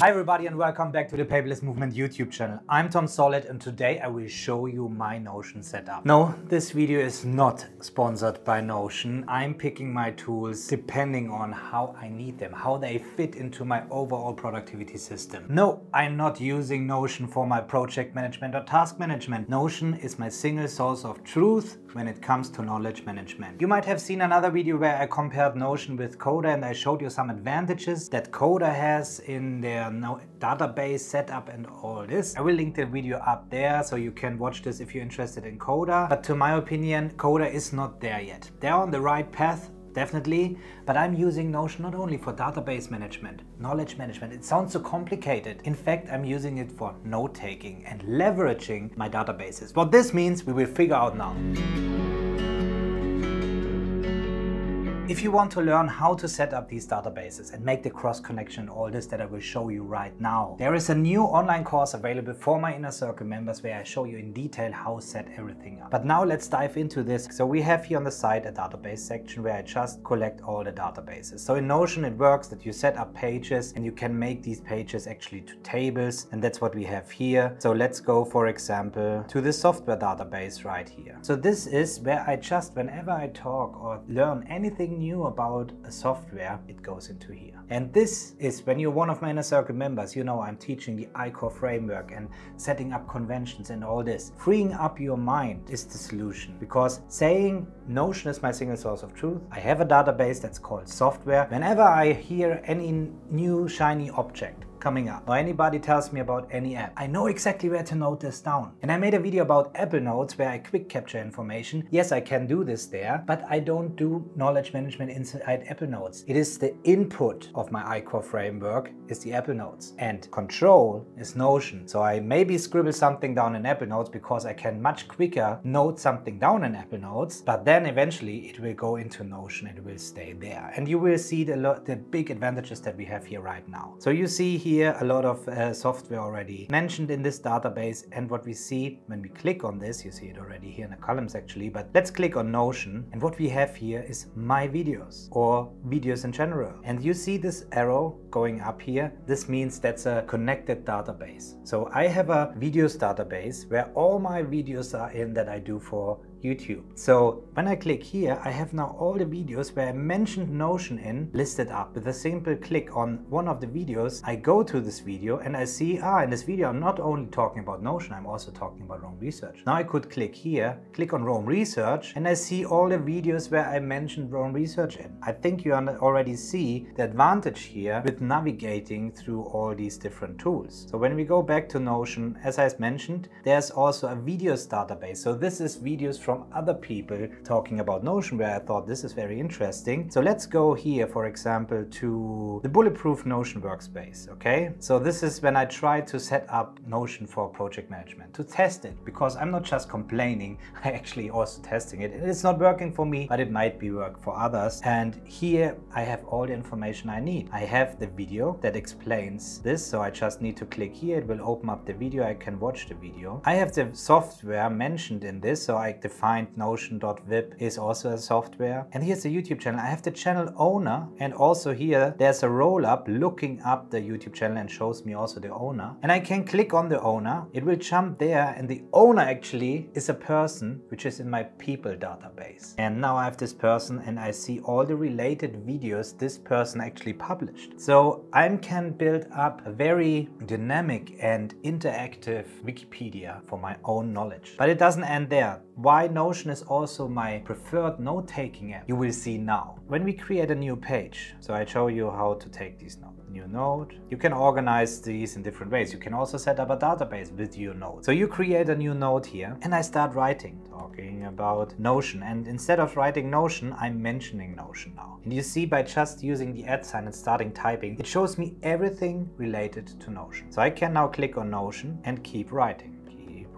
Hi everybody and welcome back to the Paperless Movement YouTube channel. I'm Tom Solid and today I will show you my Notion setup. No, this video is not sponsored by Notion. I'm picking my tools depending on how I need them, how they fit into my overall productivity system. No, I'm not using Notion for my project management or task management. Notion is my single source of truth when it comes to knowledge management. You might have seen another video where I compared Notion with Coda and I showed you some advantages that Coda has in their no database setup and all this. I will link the video up there so you can watch this if you're interested in Coda. But to my opinion, Coda is not there yet. They're on the right path, definitely, but I'm using Notion not only for database management, knowledge management. It sounds so complicated. In fact, I'm using it for note-taking and leveraging my databases. What this means, we will figure out now. If you want to learn how to set up these databases and make the cross connection, all this that I will show you right now, there is a new online course available for my Inner Circle members where I show you in detail how to set everything up. But now let's dive into this. So we have here on the side a database section where I just collect all the databases. So in Notion it works that you set up pages and you can make these pages actually to tables and that's what we have here. So let's go for example to the software database right here. So this is where I just whenever I talk or learn anything new about a software, it goes into here. And this is when you're one of my inner circle members, you know I'm teaching the ICOR framework and setting up conventions and all this. Freeing up your mind is the solution because saying Notion is my single source of truth. I have a database that's called software. Whenever I hear any new shiny object, coming up or anybody tells me about any app. I know exactly where to note this down. And I made a video about Apple Notes where I quick capture information. Yes, I can do this there, but I don't do knowledge management inside Apple Notes. It is the input of my ICOR framework is the Apple Notes and control is Notion. So I maybe scribble something down in Apple Notes because I can much quicker note something down in Apple Notes, but then eventually it will go into Notion and it will stay there. And you will see the, lot the big advantages that we have here right now. So you see here a lot of uh, software already mentioned in this database and what we see when we click on this, you see it already here in the columns actually, but let's click on Notion and what we have here is my videos or videos in general. And you see this arrow going up here. This means that's a connected database. So I have a videos database where all my videos are in that I do for YouTube. So when I click here, I have now all the videos where I mentioned Notion in listed up. With a simple click on one of the videos, I go to this video and I see, ah, in this video, I'm not only talking about Notion, I'm also talking about Roam Research. Now I could click here, click on Roam Research, and I see all the videos where I mentioned Roam Research in. I think you already see the advantage here with navigating through all these different tools. So when we go back to Notion, as I mentioned, there's also a videos database. So this is videos from other people talking about Notion where I thought this is very interesting. So let's go here, for example, to the Bulletproof Notion workspace, okay? So this is when I try to set up Notion for project management, to test it, because I'm not just complaining, I actually also testing it. It's not working for me, but it might be work for others. And here I have all the information I need. I have the video that explains this, so I just need to click here, it will open up the video, I can watch the video. I have the software mentioned in this, so I find notion.vip is also a software. And here's the YouTube channel. I have the channel owner and also here there's a roll up looking up the YouTube channel and shows me also the owner. And I can click on the owner. It will jump there and the owner actually is a person which is in my people database. And now I have this person and I see all the related videos this person actually published. So I can build up a very dynamic and interactive Wikipedia for my own knowledge. But it doesn't end there. Why Notion is also my preferred note-taking app, you will see now. When we create a new page, so I show you how to take these notes. New note. You can organize these in different ways. You can also set up a database with your notes. So you create a new note here and I start writing, talking about Notion. And instead of writing Notion, I'm mentioning Notion now. And you see by just using the at sign and starting typing, it shows me everything related to Notion. So I can now click on Notion and keep writing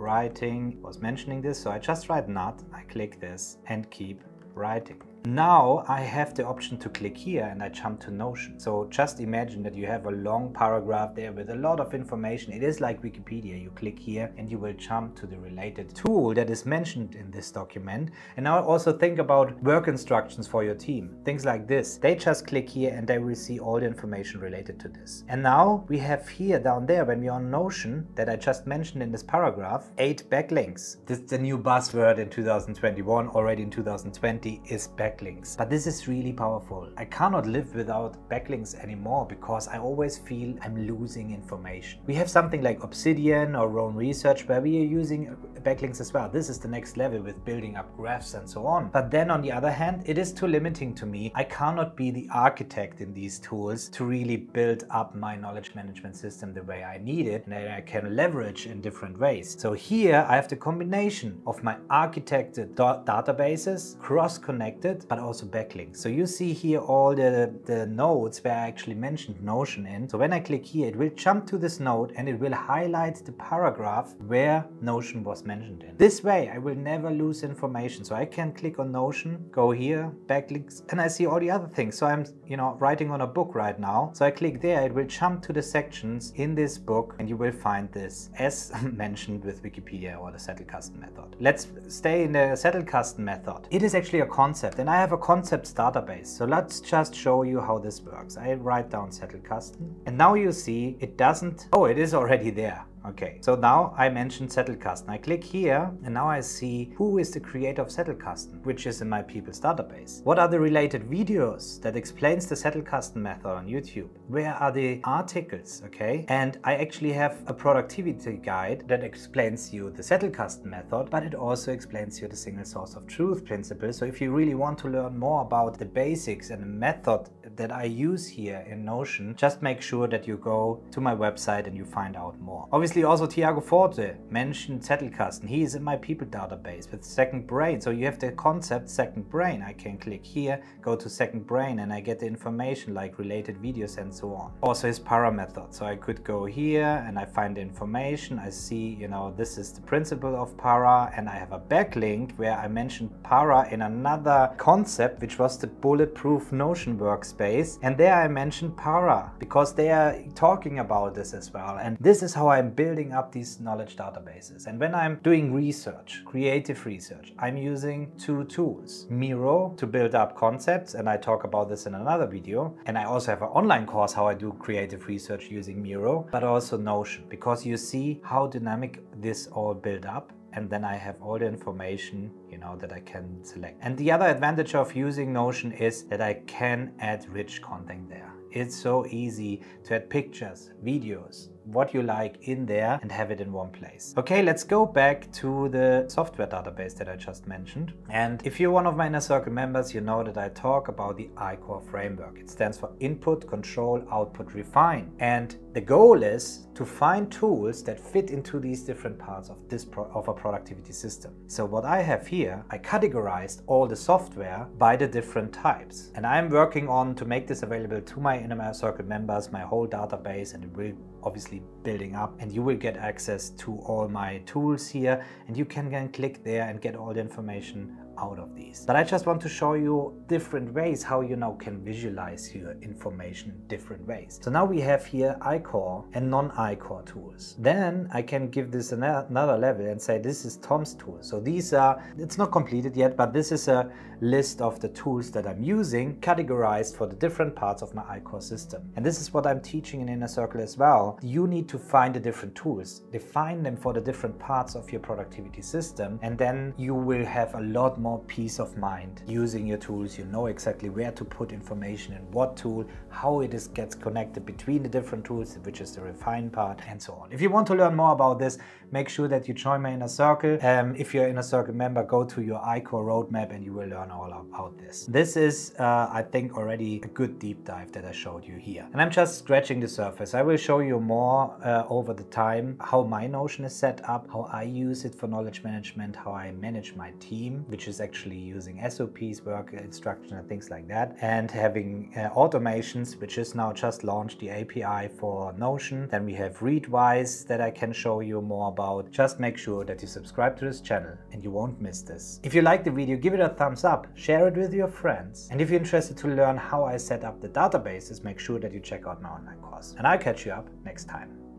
writing was mentioning this so I just write not I click this and keep writing Now I have the option to click here and I jump to Notion. So just imagine that you have a long paragraph there with a lot of information. It is like Wikipedia. You click here and you will jump to the related tool that is mentioned in this document. And now also think about work instructions for your team. Things like this. They just click here and they will see all the information related to this. And now we have here down there when we're on Notion that I just mentioned in this paragraph, eight backlinks. This is the new buzzword in 2021, already in 2020 is backlinks. But this is really powerful. I cannot live without backlinks anymore because I always feel I'm losing information. We have something like Obsidian or Roam Research where we are using backlinks as well. This is the next level with building up graphs and so on. But then on the other hand, it is too limiting to me. I cannot be the architect in these tools to really build up my knowledge management system the way I need it and I can leverage in different ways. So here I have the combination of my architected databases, cross-connected, but also backlinks. So you see here all the, the nodes where I actually mentioned Notion in. So when I click here, it will jump to this node and it will highlight the paragraph where Notion was mentioned in. This way, I will never lose information. So I can click on Notion, go here, backlinks, and I see all the other things. So I'm, you know, writing on a book right now. So I click there, it will jump to the sections in this book and you will find this as mentioned with Wikipedia or the Zettelkasten method. Let's stay in the Zettelkasten method. It is actually a concept and I have a concepts database. So let's just show you how this works. I write down Zettelkasten and now you see it doesn't, oh, it is already there. Okay, so now I mentioned Zettelkasten. I click here and now I see who is the creator of Zettelkasten, which is in my people's database. What are the related videos that explains the Zettelkasten method on YouTube? Where are the articles, okay? And I actually have a productivity guide that explains you the Zettelkasten method, but it also explains you the single source of truth principle. So if you really want to learn more about the basics and the method that I use here in Notion, just make sure that you go to my website and you find out more. Obviously, Obviously also Tiago Forte mentioned Zettelkasten. He is in my people database with Second Brain. So you have the concept Second Brain. I can click here, go to Second Brain and I get the information like related videos and so on. Also his para method. So I could go here and I find the information. I see, you know, this is the principle of para and I have a backlink where I mentioned para in another concept, which was the bulletproof Notion workspace. And there I mentioned para because they are talking about this as well. And this is how I'm building up these knowledge databases. And when I'm doing research, creative research, I'm using two tools. Miro to build up concepts, and I talk about this in another video. And I also have an online course how I do creative research using Miro, but also Notion, because you see how dynamic this all build up and then I have all the information you know that I can select. And the other advantage of using Notion is that I can add rich content there. It's so easy to add pictures, videos, what you like in there and have it in one place. Okay, let's go back to the software database that I just mentioned. And if you're one of my Inner Circle members, you know that I talk about the ICOR framework. It stands for Input, Control, Output, Refine. And the goal is to find tools that fit into these different parts of this of a productivity system. So what I have here, I categorized all the software by the different types. And I'm working on to make this available to my Inner Circle members, my whole database, and it will obviously building up and you will get access to all my tools here and you can then click there and get all the information out of these. But I just want to show you different ways how you now can visualize your information in different ways. So now we have here ICOR and non-ICOR tools. Then I can give this another level and say this is Tom's tool. So these are, it's not completed yet, but this is a list of the tools that I'm using categorized for the different parts of my ICOR system. And this is what I'm teaching in Inner Circle as well. You need to find the different tools, define them for the different parts of your productivity system, and then you will have a lot more more peace of mind using your tools. You know exactly where to put information in what tool, how it is gets connected between the different tools, which is the refine part and so on. If you want to learn more about this, make sure that you join my inner circle. Um, if you're an Inner Circle member, go to your ICOR roadmap and you will learn all about this. This is, uh, I think, already a good deep dive that I showed you here. And I'm just scratching the surface. I will show you more uh, over the time how my Notion is set up, how I use it for knowledge management, how I manage my team, which is actually using SOPs, work instruction and things like that. And having uh, automations, which is now just launched the API for Notion. Then we have Readwise that I can show you more about. Just make sure that you subscribe to this channel and you won't miss this. If you like the video, give it a thumbs up, share it with your friends. And if you're interested to learn how I set up the databases, make sure that you check out my online course. And I'll catch you up next time.